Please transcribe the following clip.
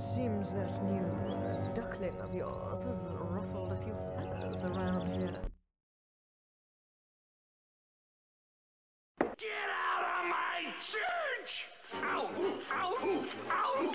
Seems that new duckling of yours has ruffled a few feathers around here. Get out of my church! Out! Out! Out!